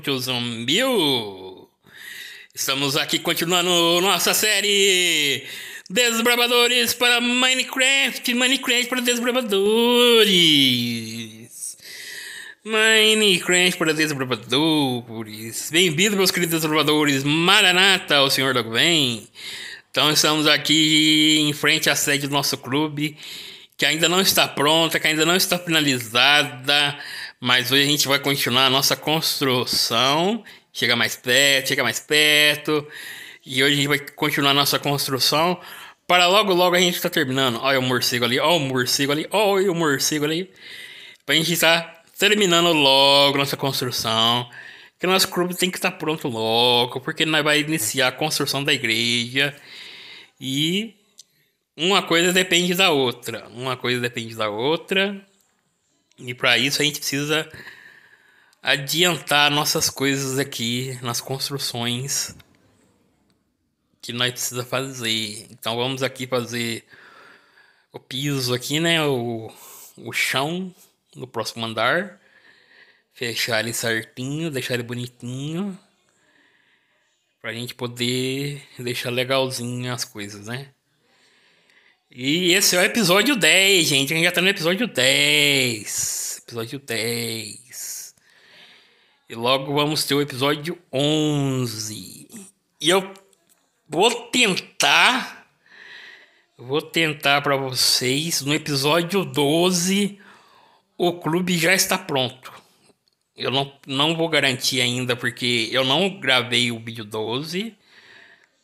Tiozão Bill. Estamos aqui continuando nossa série Desbravadores para Minecraft. Minecraft para desbravadores. Minecraft para desbravadores. Bem-vindos, meus queridos desbravadores. Maranata, o senhor logo vem. Então, estamos aqui em frente à sede do nosso clube que ainda não está pronta, que ainda não está finalizada, mas hoje a gente vai continuar a nossa construção. Chega mais perto, chega mais perto. E hoje a gente vai continuar a nossa construção. Para logo, logo a gente está terminando. Olha o morcego ali, olha o morcego ali, olha o morcego ali. Para a gente estar tá terminando logo nossa construção. Que nosso clube tem que estar tá pronto logo, porque nós vai iniciar a construção da igreja. E uma coisa depende da outra. Uma coisa depende da outra. E para isso a gente precisa adiantar nossas coisas aqui nas construções que nós precisa fazer. Então vamos aqui fazer o piso aqui, né? O, o chão no próximo andar. Fechar ele certinho, deixar ele bonitinho. Pra gente poder deixar legalzinho as coisas, né? E esse é o episódio 10, gente. A gente já tá no episódio 10. Episódio 10. E logo vamos ter o episódio 11. E eu vou tentar. Vou tentar para vocês. No episódio 12, o clube já está pronto. Eu não, não vou garantir ainda, porque eu não gravei o vídeo 12.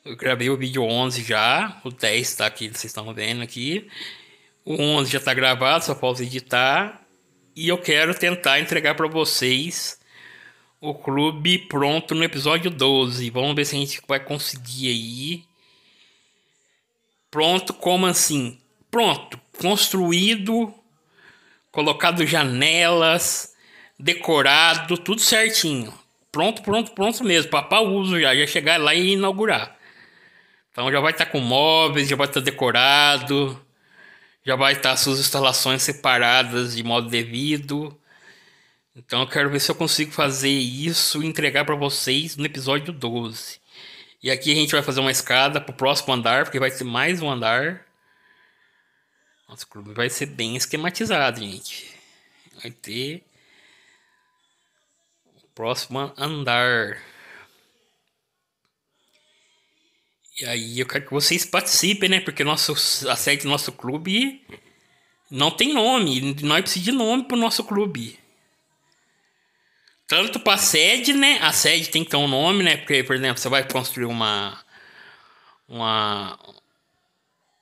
Eu gravei o vídeo 11 já, o 10 está aqui, vocês estão vendo aqui. O 11 já está gravado, só posso editar. E eu quero tentar entregar para vocês o clube pronto no episódio 12. Vamos ver se a gente vai conseguir aí. Pronto, como assim? Pronto, construído, colocado janelas, decorado, tudo certinho. Pronto, pronto, pronto mesmo. Papá uso já, já chegar lá e inaugurar. Então já vai estar tá com móveis, já vai estar tá decorado, já vai estar tá suas instalações separadas de modo devido. Então eu quero ver se eu consigo fazer isso e entregar para vocês no episódio 12. E aqui a gente vai fazer uma escada para o próximo andar, porque vai ser mais um andar. Nosso clube vai ser bem esquematizado, gente. Vai ter o próximo andar. E aí eu quero que vocês participem, né? Porque nosso, a sede do nosso clube não tem nome. Nós precisamos de nome pro nosso clube. Tanto pra sede, né? A sede tem que ter um nome, né? Porque, por exemplo, você vai construir uma. Uma.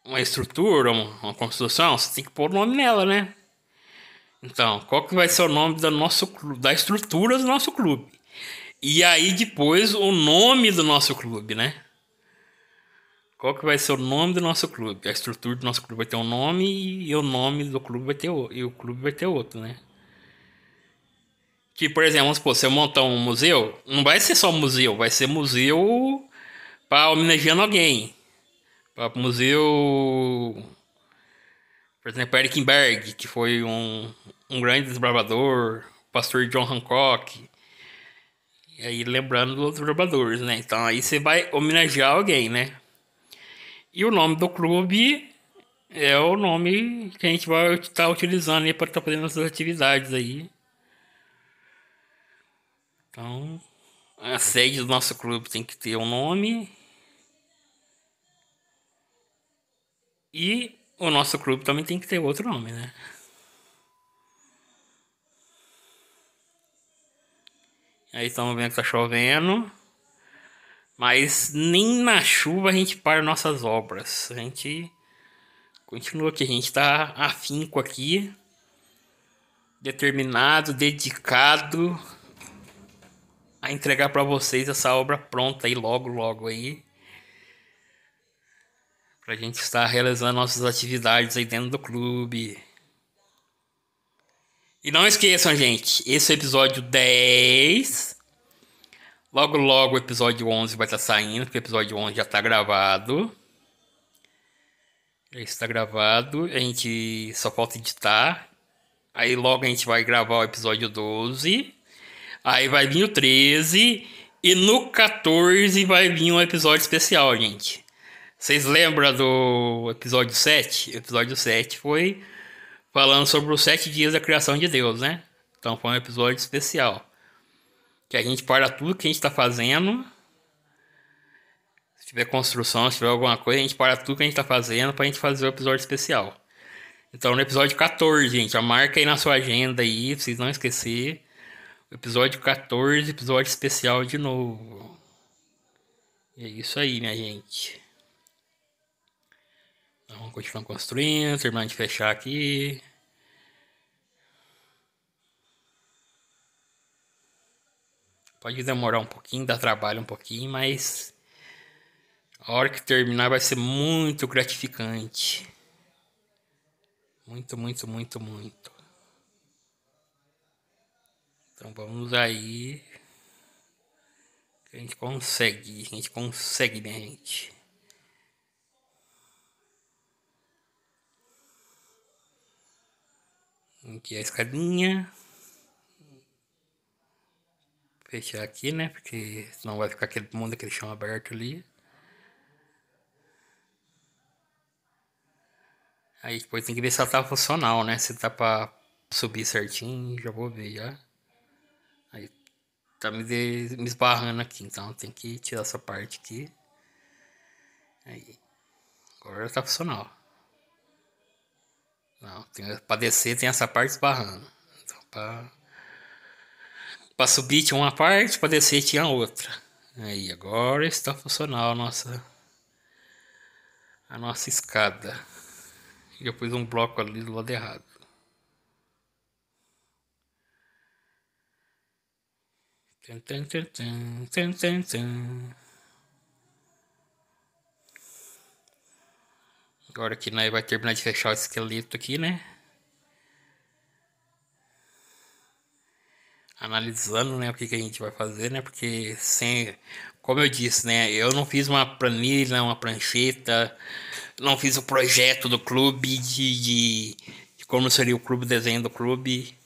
Uma estrutura, uma, construção, você tem que pôr o nome nela, né? Então, qual que vai ser o nome do nosso da estrutura do nosso clube? E aí depois o nome do nosso clube, né? Qual que vai ser o nome do nosso clube? A estrutura do nosso clube vai ter um nome e o nome do clube vai ter outro, e o clube vai ter outro, né? Que, por exemplo, se eu montar um museu, não vai ser só museu, vai ser museu para homenageando alguém. Para museu, por exemplo, Erickenberg, que foi um, um grande desbravador, pastor John Hancock. E aí lembrando dos desbravadores, né? Então aí você vai homenagear alguém, né? E o nome do clube é o nome que a gente vai estar tá utilizando para estar tá fazendo essas atividades aí. Então, a sede do nosso clube tem que ter um nome. E o nosso clube também tem que ter outro nome, né? Aí estamos vendo que tá chovendo. Mas nem na chuva a gente para nossas obras. A gente continua aqui, a gente está afinco aqui, determinado, dedicado a entregar para vocês essa obra pronta aí logo, logo aí. Pra gente estar realizando nossas atividades aí dentro do clube. E não esqueçam, gente, esse é o episódio 10 Logo, logo o episódio 11 vai estar tá saindo, porque o episódio 11 já está gravado. Já está gravado. A gente só falta editar. Aí logo a gente vai gravar o episódio 12. Aí vai vir o 13. E no 14 vai vir um episódio especial, gente. Vocês lembram do episódio 7? O episódio 7 foi falando sobre os sete dias da criação de Deus, né? Então foi um episódio especial. Que a gente para tudo que a gente está fazendo. Se tiver construção, se tiver alguma coisa, a gente para tudo que a gente está fazendo para a gente fazer o episódio especial. Então no episódio 14, gente, a marca aí na sua agenda aí, pra vocês não esquecer. Episódio 14, episódio especial de novo. E é isso aí, minha gente. Então, vamos continuar construindo, terminando de fechar aqui. Pode demorar um pouquinho, dar trabalho um pouquinho, mas a hora que terminar vai ser muito gratificante. Muito, muito, muito, muito. Então vamos aí. A gente consegue, a gente consegue, né, gente? Aqui a escadinha. Fechar aqui, né? Porque senão vai ficar aquele mundo, aquele chão aberto ali. Aí depois tem que ver se ela tá funcional, né? Se tá pra subir certinho, já vou ver já. Aí tá me, de, me esbarrando aqui, então tem que tirar essa parte aqui. Aí. Agora tá funcional. Não, tem, pra descer tem essa parte esbarrando. Então, pra, pra subir tinha uma parte, pra descer tinha outra. Aí, agora está funcional a nossa, a nossa escada. E eu pus um bloco ali do lado errado. Tum, tum, tum, tum, tum, tum, tum. Agora que nós vai terminar de fechar o esqueleto aqui, né? Analisando, né, o que, que a gente vai fazer, né? Porque sem, como eu disse, né, eu não fiz uma planilha, uma prancheta, não fiz o projeto do clube de, de, de como seria o clube, o desenho do clube.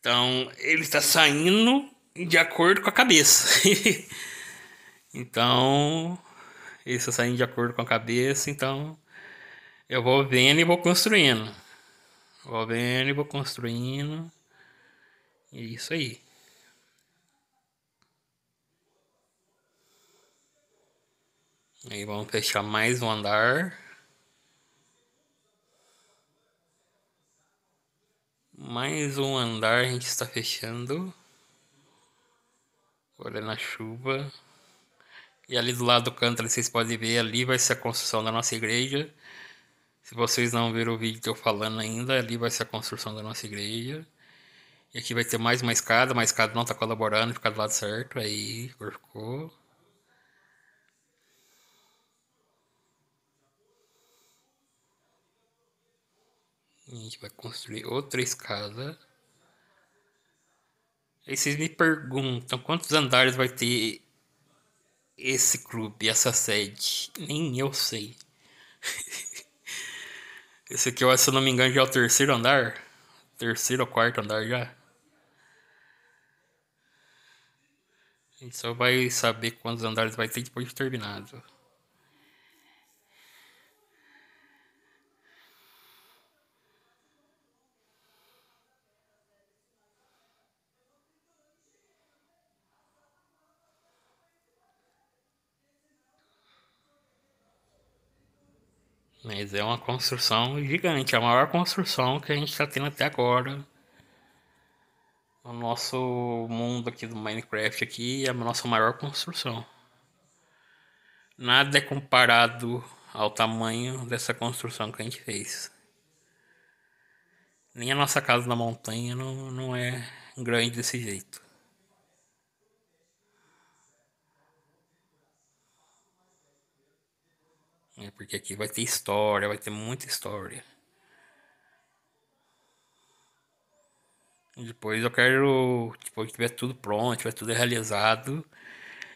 Então, ele está saindo de acordo com a cabeça. então, ele está saindo de acordo com a cabeça, então eu vou vendo e vou construindo. Vou vendo e vou construindo. É isso aí. Aí vamos fechar mais um andar. Mais um andar a gente está fechando. Olha na chuva. E ali do lado do canto, ali, vocês podem ver, ali vai ser a construção da nossa igreja. Se vocês não viram o vídeo que eu falando ainda, ali vai ser a construção da nossa igreja. E aqui vai ter mais uma escada, mas a escada não está colaborando, fica do lado certo, aí ficou. A gente vai construir outra escada. Aí vocês me perguntam quantos andares vai ter esse clube, essa sede? Nem eu sei. Esse aqui, se eu não me engano, já é o terceiro andar. Terceiro ou quarto andar já. A gente só vai saber quantos andares vai ter depois de terminado. Mas é uma construção gigante, a maior construção que a gente está tendo até agora. O nosso mundo aqui do Minecraft aqui é a nossa maior construção. Nada é comparado ao tamanho dessa construção que a gente fez. Nem a nossa casa na montanha não, não é grande desse jeito. É porque aqui vai ter história, vai ter muita história. Depois eu quero, depois que tiver tudo pronto, tiver tudo realizado,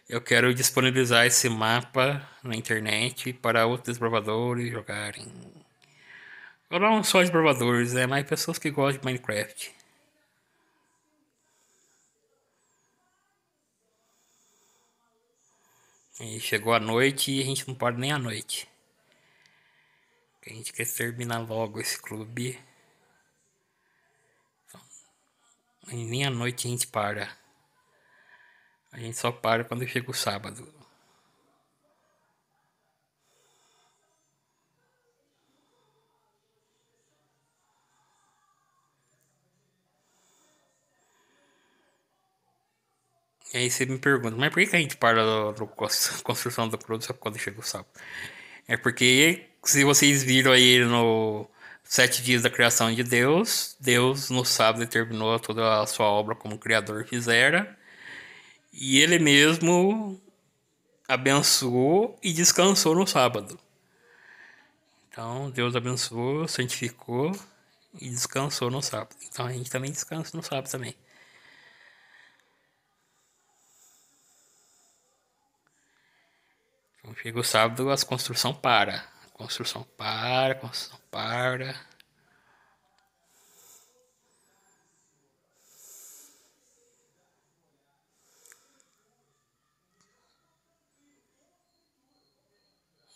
eu quero disponibilizar esse mapa na internet para outros desbravadores jogarem. Ou não só de provadores, é mais pessoas que gostam de Minecraft. E chegou a noite e a gente não pode nem a noite. A gente quer terminar logo esse clube. E nem à noite a gente para. A gente só para quando chega o sábado. E aí você me pergunta, mas por que a gente para a construção do clube só quando chega o sábado? É porque, se vocês viram aí no sete dias da criação de Deus, Deus no sábado determinou toda a sua obra como Criador fizera, e Ele mesmo abençoou e descansou no sábado. Então, Deus abençoou, santificou e descansou no sábado. Então, a gente também descansa no sábado também. Então chega o sábado, as construção para. Construção para, construção para.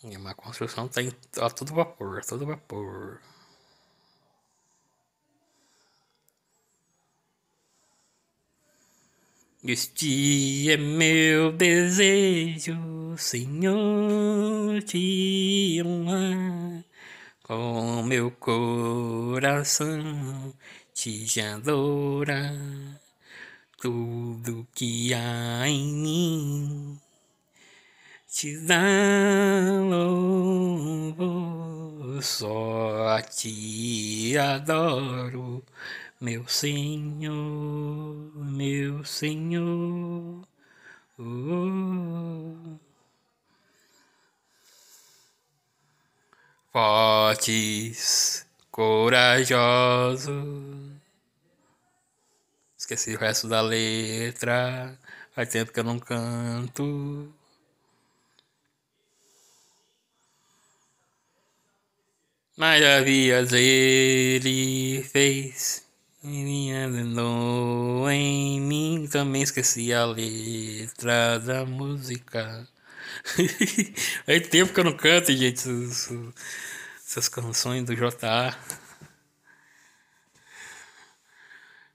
E uma construção tá a todo vapor, todo vapor. Este é meu desejo, Senhor, te honrar com meu coração, te adorar. Tudo que há em mim te dá louvor, só a ti adoro meu Senhor, meu Senhor. Oh. Fortes, corajosos. Esqueci o resto da letra. Faz tempo que eu não canto. Maravilhas ele fez. Andou em mim, também esqueci a letra da música. é tempo que eu não canto, gente, essas, canções do J.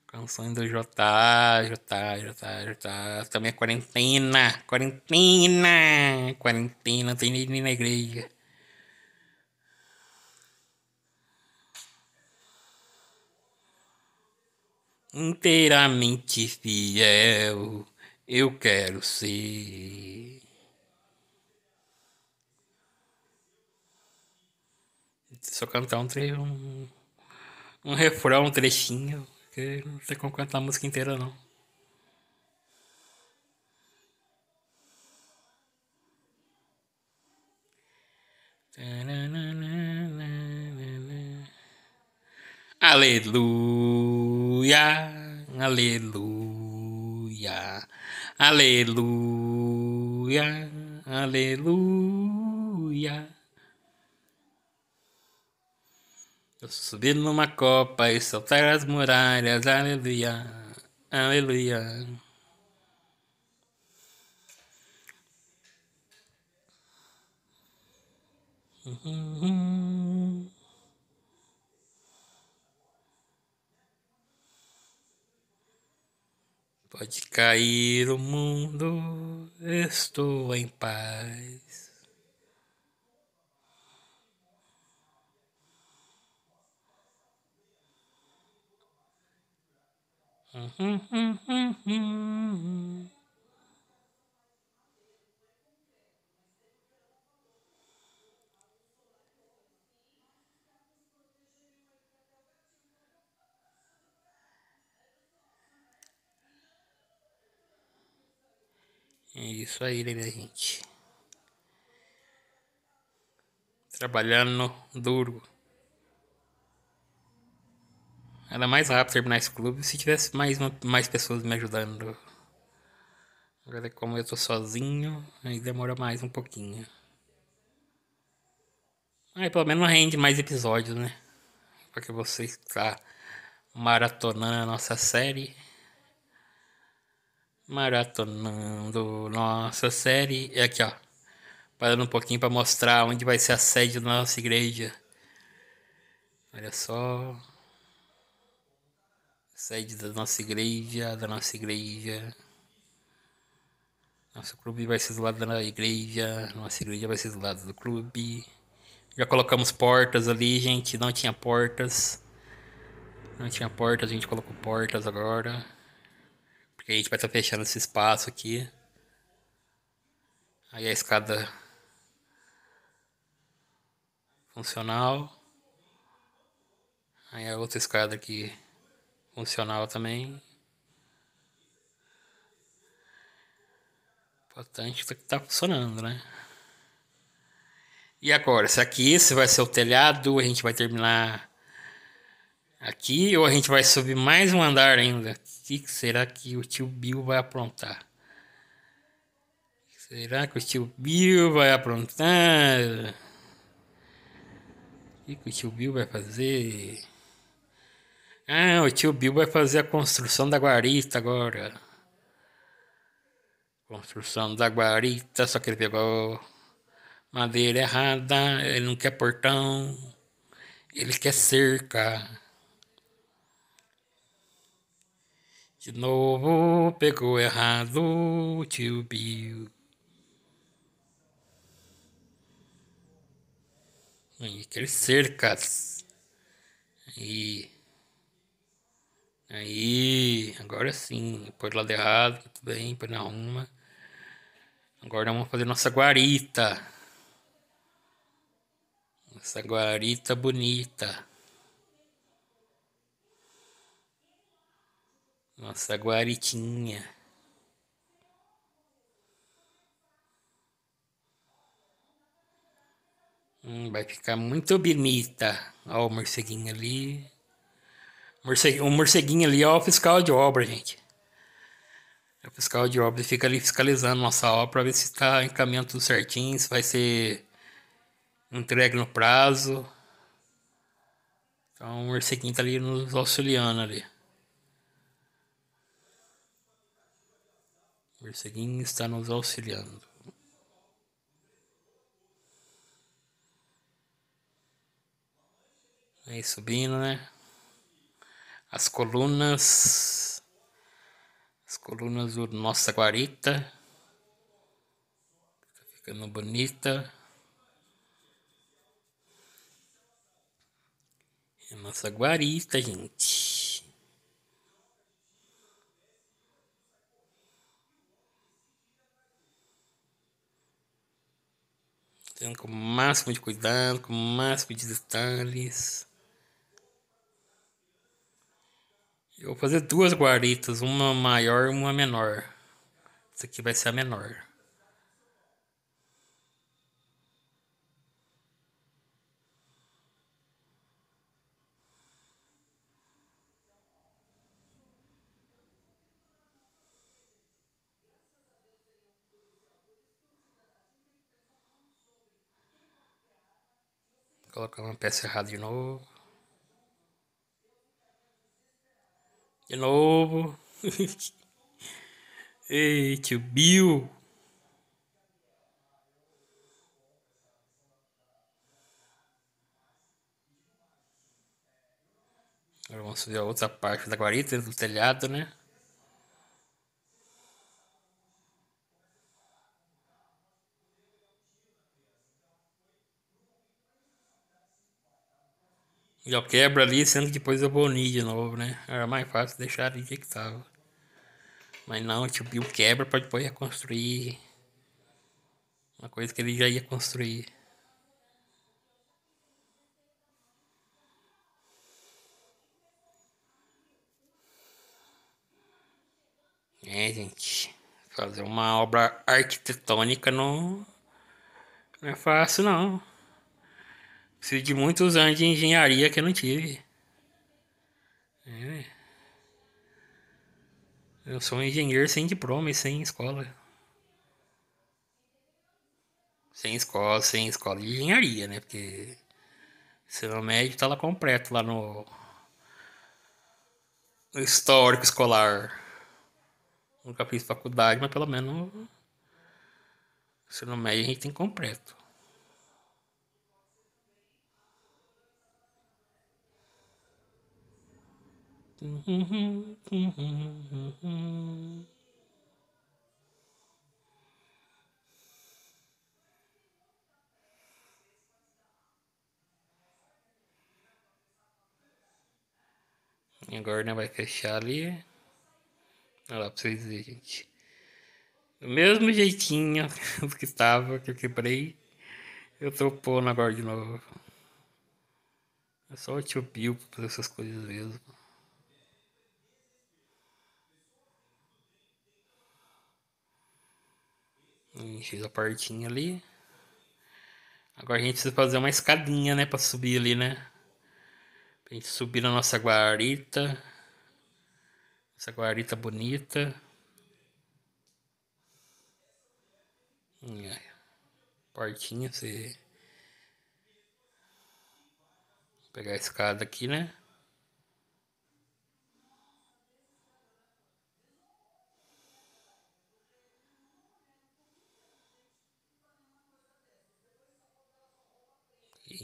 Canções do J, J, J, J. Também é quarentena, quarentena, quarentena, tem nem na igreja. Inteiramente fiel eu quero ser. Só cantar um, tre um, um refrão, um trechinho, porque não sei como cantar a música inteira não. Aleluia, aleluia, aleluia, aleluia. Eu subir numa copa e soltar as muralhas, aleluia, aleluia. Uhum. Pode cair o mundo, estou em paz. Uhum, uhum, uhum. É isso aí, né, minha gente? Trabalhando duro. Era mais rápido terminar esse clube se tivesse mais, mais pessoas me ajudando. Agora, como eu tô sozinho, aí demora mais um pouquinho. Aí pelo menos rende mais episódios, né? para que você está maratonando a nossa série. Maratonando nossa série. E aqui, ó. Parando um pouquinho para mostrar onde vai ser a sede da nossa igreja. Olha só. Sede da nossa igreja, da nossa igreja. Nosso clube vai ser do lado da igreja. Nossa igreja vai ser do lado do clube. Já colocamos portas ali, gente. Não tinha portas. Não tinha portas, a gente colocou portas agora. A gente vai estar tá fechando esse espaço aqui. Aí a escada funcional. Aí a outra escada aqui funcional também. Importante que tá funcionando, né? E agora, se aqui esse vai ser o telhado, a gente vai terminar aqui ou a gente vai subir mais um andar ainda? Que será que o tio Bill vai aprontar? Será que o tio Bill vai aprontar? O que o tio Bill vai fazer? Ah, o tio Bill vai fazer a construção da guarita agora. Construção da guarita, só que ele pegou madeira errada, ele não quer portão, ele quer cerca. De novo pegou errado tio Bill. Aí, aqueles cercas. Aí. Aí, agora sim, pôr do lado errado, tudo bem, põe na uma. Agora vamos fazer nossa guarita. Nossa guarita bonita. Nossa guaritinha. Hum, vai ficar muito bonita. Ó o morceguinho ali. Morceguinho, o morceguinho ali é o fiscal de obra, gente. É o fiscal de obra fica ali fiscalizando nossa obra para ver se está encaminhando tudo certinho, se vai ser entregue no prazo. Então o morceguinho está ali nos auxiliando ali. Morceguinho está nos auxiliando. Aí subindo, né? as colunas, as colunas do nossa guarita, ficando bonita. É nossa guarita, gente. Tendo com o máximo de cuidado, com o máximo de detalhes. Eu vou fazer duas guaritas, uma maior e uma menor. Essa aqui vai ser a menor. Colocar uma peça errada de novo. De novo. Ei, tio Bill. Agora vamos fazer a outra parte da guarita do telhado, né? Já quebra ali, sendo que depois eu vou unir de novo, né? Era mais fácil deixar ali que tava. Mas não, tipo, o quebra pra depois reconstruir. Uma coisa que ele já ia construir. É, gente. Fazer uma obra arquitetônica não, não é fácil, não. Preciso de muitos anos de engenharia que eu não tive. É. Eu sou um engenheiro sem diploma e sem escola. Sem escola, sem escola de engenharia, né? Porque Ensino médio tá lá completo, lá no, no histórico escolar. Nunca fiz faculdade, mas pelo menos ensino médio a gente tem completo. Agora né, vai fechar ali. Olha lá pra vocês verem, gente. Do mesmo jeitinho que estava, que eu quebrei. Eu tô pondo agora de novo. É só o tio Pio pra fazer essas coisas mesmo. Fiz a portinha ali. Agora a gente precisa fazer uma escadinha, né? Pra subir ali, né? Pra gente subir na nossa guarita. Essa guarita bonita. Portinha, você... Vou pegar a escada aqui, né?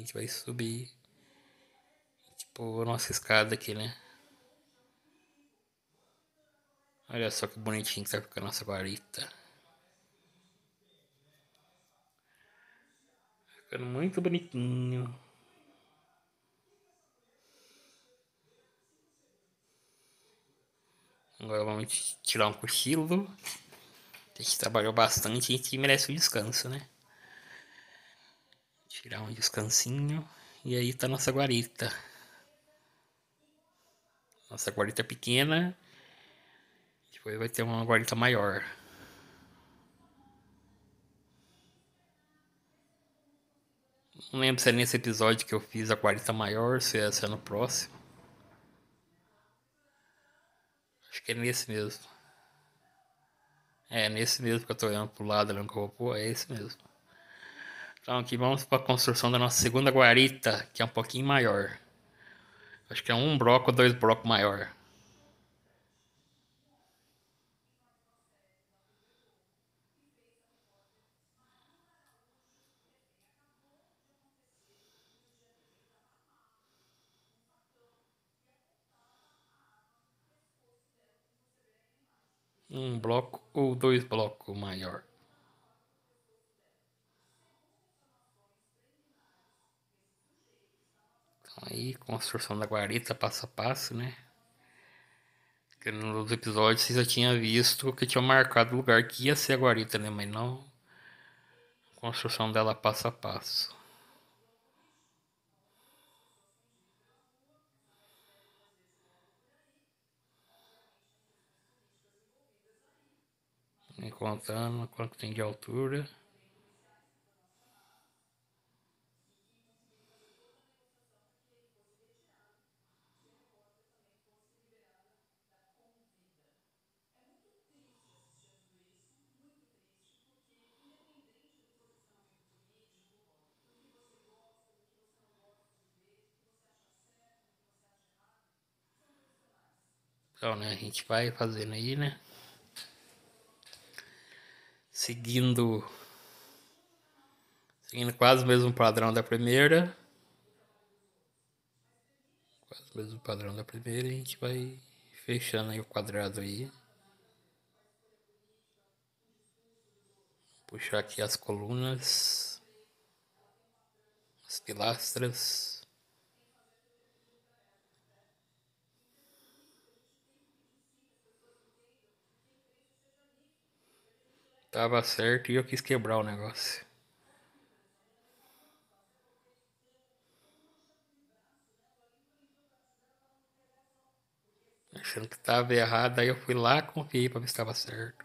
A gente vai subir. Tipo, a nossa escada aqui, né? Olha só que bonitinho que tá ficando a nossa guarita. Ficando muito bonitinho. Agora vamos tirar um cochilo. A gente trabalhou bastante a gente merece um descanso, né? Tirar um descansinho. E aí tá nossa guarita. Nossa guarita é pequena. Depois vai ter uma guarita maior. Não lembro se é nesse episódio que eu fiz a guarita maior, se é, se é no próximo. Acho que é nesse mesmo. É, nesse mesmo que eu tô olhando pro lado, olhando que eu vou pôr, é esse mesmo. Então aqui vamos para a construção da nossa segunda guarita, que é um pouquinho maior. Acho que é um bloco ou dois blocos maior. um bloco ou dois blocos maior. Aí, construção da guarita passo a passo, né? Porque nos episódios você já tinha visto que tinha marcado o lugar que ia ser a guarita, né? Mas não construção dela passo a passo. contando quanto tem de altura. Então, né, a gente vai fazendo aí, né? seguindo seguindo quase o mesmo padrão da primeira. Quase o mesmo padrão da primeira a gente vai fechando aí o quadrado aí. Puxar aqui as colunas as pilastras Tava certo e eu quis quebrar o negócio. Achando que tava errado, aí eu fui lá confiei pra ver se estava certo.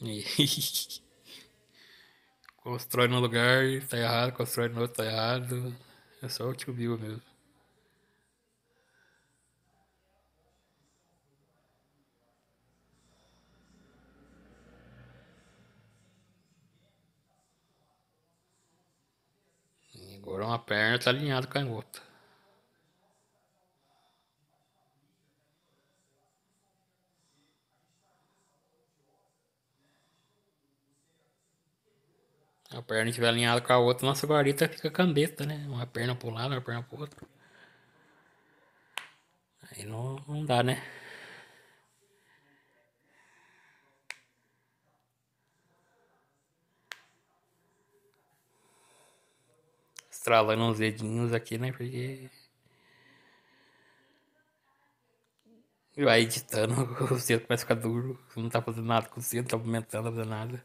E... constrói no lugar, tá errado, constrói no outro, tá errado. É só o tio Bill mesmo. Agora uma perna tá alinhada com a outra. A perna estiver alinhada com a outra, nossa guarita fica cambeta, né? Uma perna para um lado, uma perna para outro. Aí não, não dá, né? Estralando uns dedinhos aqui, né? Porque. Vai editando, o dedo começa a ficar duro. Não tá fazendo nada com o dedo, não tá movimentando, não nada.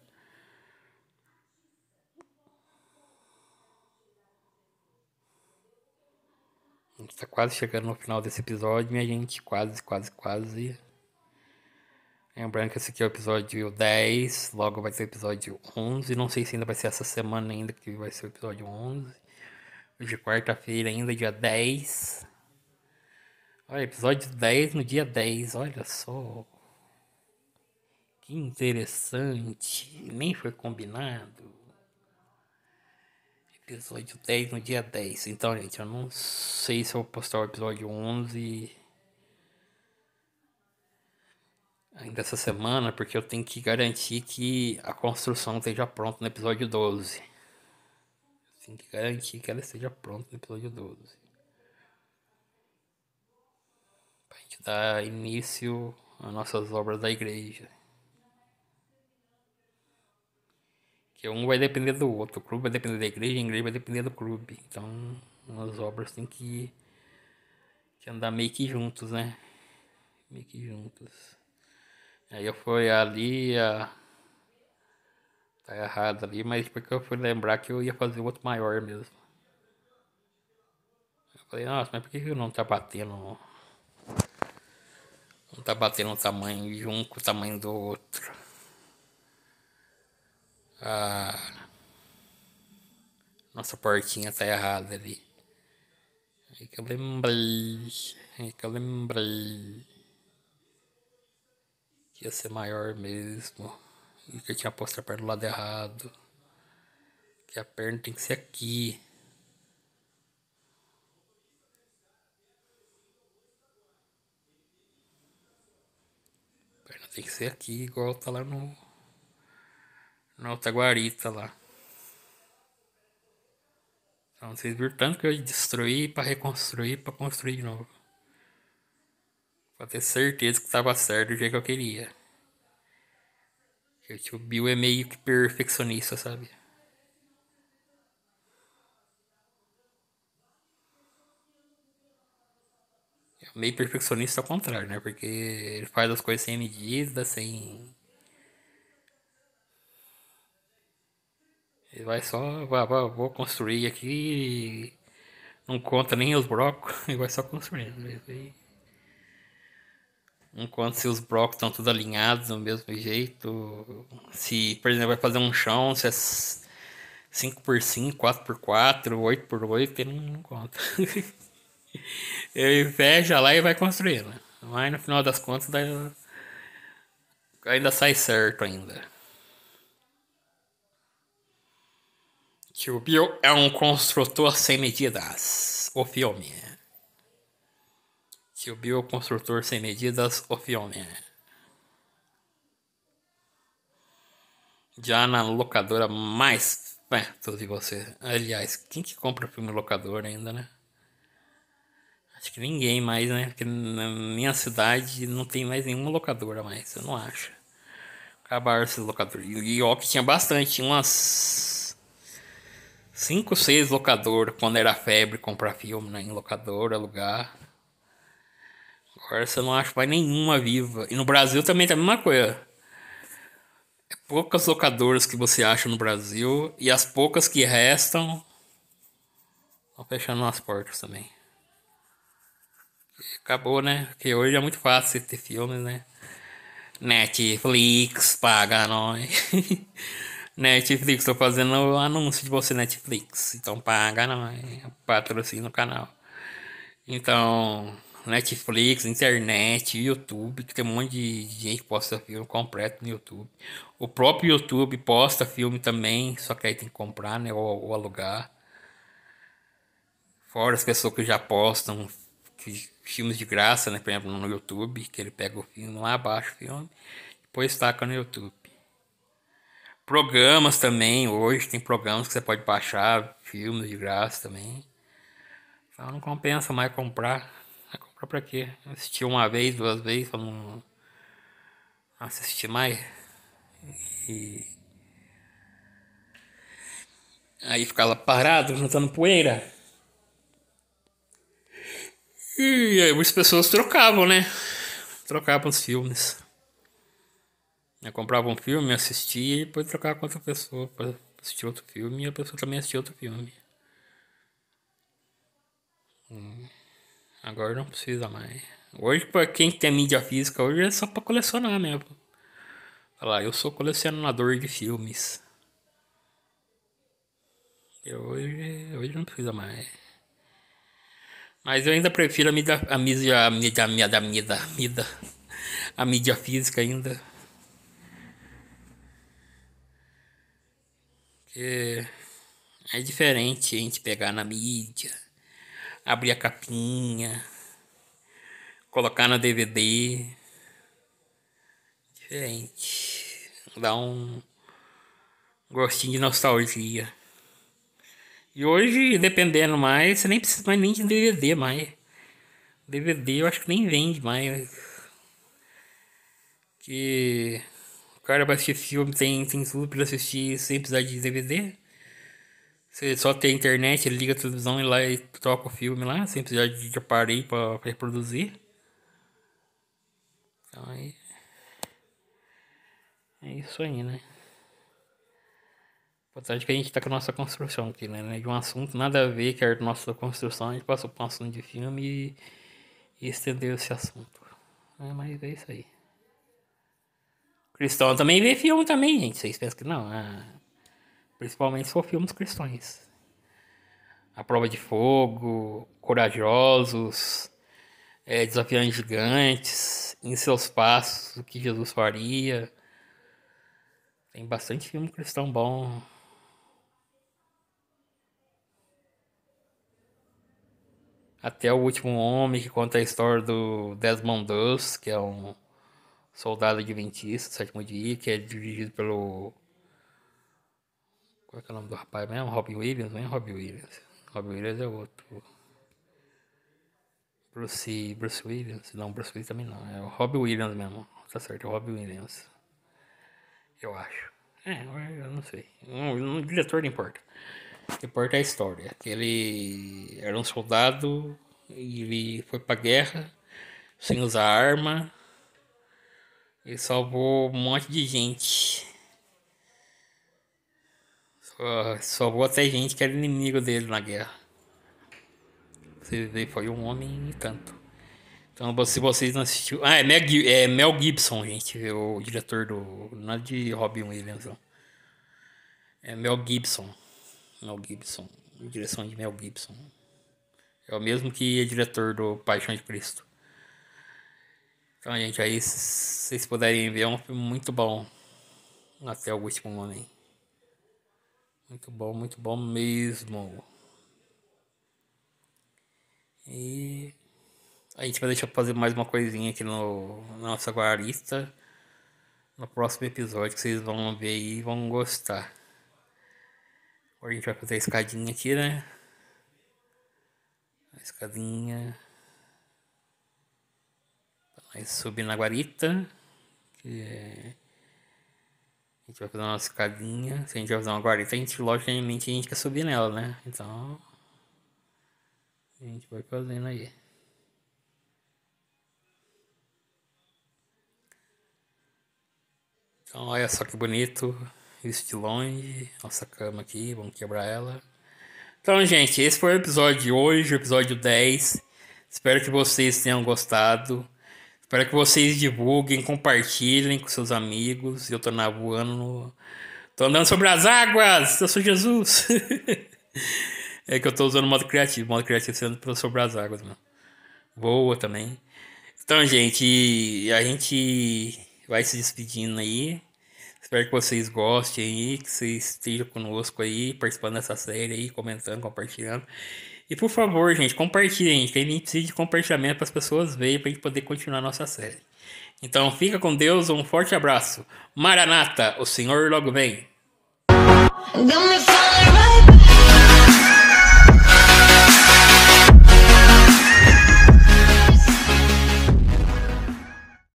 A gente tá quase chegando no final desse episódio, minha gente. Quase, quase, quase. Lembrando que esse aqui é o episódio 10, logo vai ser o episódio 11. Não sei se ainda vai ser essa semana ainda que vai ser o episódio 11. Hoje é quarta-feira ainda, dia 10. Olha, episódio 10 no dia 10, olha só. Que interessante. Nem foi combinado episódio 10 no dia 10. Então, gente, eu não sei se eu vou postar o episódio 11 ainda essa semana, porque eu tenho que garantir que a construção esteja pronta no episódio 12. Tem que garantir que ela esteja pronta no episódio 12. Pra gente dar início às nossas obras da igreja. Que um vai depender do outro. O clube vai depender da igreja, a igreja vai depender do clube. Então as obras têm que, que andar meio que juntos, né? Meio que juntos. Aí eu fui ali, a... tá errado ali, mas porque eu fui lembrar que eu ia fazer outro maior mesmo. Eu falei, nossa, mas por que não tá batendo? Não tá batendo o tamanho de um com o tamanho do outro. Ah, nossa portinha tá errada ali. Aí que eu lembrei. Aí que eu lembrei. Que ia ser maior mesmo. E que tinha posto a perna do lado errado. Que a perna tem que ser aqui. A perna tem que ser aqui, igual tá lá no na outra guarita lá. Então vocês viram tanto que eu destruí para reconstruir, para construir de novo. Pra ter certeza que tava certo do jeito que eu queria. Porque o Bill é meio que perfeccionista, sabe? É meio perfeccionista ao contrário, né? Porque ele faz as coisas sem medida, sem Ele vai só, vai, vai, vou construir aqui, não conta nem os blocos, ele vai só construindo. Não conta se os blocos estão tudo alinhados do mesmo jeito. Se, por exemplo, vai fazer um chão, se é 5x5, 4x4, 8x8, ele não conta. ele fecha lá e vai construindo. Mas no final das contas ainda sai certo ainda. que o Bill é um construtor sem medidas. O filme. Que o Bill é sem medidas. O. Já na locadora mais perto de você. Aliás, quem que compra filme locador ainda, né? Acho que ninguém mais, né? Porque na minha cidade não tem mais nenhuma locadora mais, eu não acho. Acabaram esses locadores. E ó que tinha bastante, umas 5, 6 locador quando era febre comprar filme né, em locador, alugar. Agora você não acha mais nenhuma viva. E no Brasil também tá a mesma coisa. É poucas locadoras que você acha no Brasil e as poucas que restam estão fechando as portas também. Acabou, né? Porque hoje é muito fácil ter filmes, né? Netflix paga nós. Netflix, tô fazendo anúncio de você Netflix. Então paga nós, patrocina o canal. Então, Netflix, internet, YouTube, que tem um monte de gente que posta filme completo no YouTube. O próprio YouTube posta filme também, só que aí tem que comprar, né? Ou, ou alugar. Fora as pessoas que já postam que, filmes de graça, né? Por exemplo, no YouTube, que ele pega o filme lá abaixo, o filme, depois taca no YouTube. Programas também, hoje tem programas que você pode baixar, filmes de graça também. Então não compensa mais comprar. Comprar pra quê? Assistir uma vez, duas vezes pra não assistir mais. E aí ficava parado, juntando poeira. E aí muitas pessoas trocavam, né? Trocavam os filmes. Eu comprava um filme, assistia e depois trocava com outra pessoa para assistir outro filme e a pessoa também assistia outro filme. Hum, agora não precisa mais. Hoje, para quem tem mídia física, hoje é só para colecionar mesmo. Olha lá, eu sou colecionador de filmes. E hoje, hoje não precisa mais. Mas eu ainda prefiro a mídia, a mídia, a mídia, a mídia, a mídia, a mídia, a mídia física ainda. Que é diferente a gente pegar na mídia, abrir a capinha, colocar na DVD. Diferente. Dá um gostinho de nostalgia. E hoje, dependendo mais, você nem precisa mais nem de DVD mais. DVD eu acho que nem vende mais. Que cara vai assistir filme, tem, tem tudo pra assistir sem precisar de DVD. Você só tem internet, liga a televisão e lá e toca o filme lá, sem precisar de aparelho pra, pra reproduzir. Então aí. É isso aí, né? De que a gente tá com a nossa construção aqui, né? De um assunto nada a ver que é a nossa construção, a gente passou por um assunto de filme e, e estendeu esse assunto. É, mas é isso aí. Cristão também vê filme também, gente. Vocês pensam que não? Ah, principalmente se for filmes cristãos. A Prova de Fogo, Corajosos, é, Desafiando Gigantes, Em Seus Passos, O que Jesus Faria. Tem bastante filme cristão bom. Até o Último Homem, que conta a história do Desmond Doss, que é um Soldado Adventista, sétimo dia, que é dirigido pelo. Qual é, o nome do rapaz mesmo? Robbie Williams, não é Robbie Williams. Robbie Williams é outro. Bruce, Bruce Williams? Não, Bruce Williams também não. É o Robbie Williams mesmo. Tá certo, é o Robbie Williams. Eu acho. É, eu não sei. O, diretor não importa. O que importa é a história. Ele era um soldado e ele foi pra guerra sem usar arma ele salvou um monte de gente. Salvou até gente que era inimigo dele na guerra. Vê, foi um homem e tanto. Então, se vocês não assistiu. Ah, é Mel, é Mel Gibson, gente. O diretor do. Não é de Robin Williams, não. É Mel Gibson. Mel Gibson. Direção de Mel Gibson. É o mesmo que é diretor do Paixão de Cristo. Então, gente, aí vocês puderem ver, é um filme muito bom. Até o último momento. Muito bom, muito bom mesmo. E a gente vai deixar fazer mais uma coisinha aqui no, na nossa guarista. No próximo episódio que vocês vão ver aí e vão gostar. Agora a gente vai fazer a escadinha aqui, né? A escadinha. Aí subir na guarita. Que é... A gente vai fazer uma escadinha. Se a gente vai fazer uma guarita, a gente, logicamente, a gente quer subir nela, né? Então. A gente vai fazendo aí. Então, olha só que bonito. Isso de longe. Nossa cama aqui. Vamos quebrar ela. Então, gente, esse foi o episódio de hoje, o episódio 10. Espero que vocês tenham gostado. Espero que vocês divulguem, compartilhem com seus amigos. Eu tô na voando no... Tô andando sobre as águas! Eu sou Jesus! é que eu tô usando modo criativo. Modo criativo sendo sobre as águas, mano. Boa também. Então, gente, a gente vai se despedindo aí. Espero que vocês gostem aí, que vocês estejam conosco aí, participando dessa série aí, comentando, compartilhando. E por favor, gente, compartilhem, gente precisa de compartilhamento para as pessoas verem para a gente poder continuar a nossa série. Então fica com Deus, um forte abraço. Maranata, o Senhor logo vem.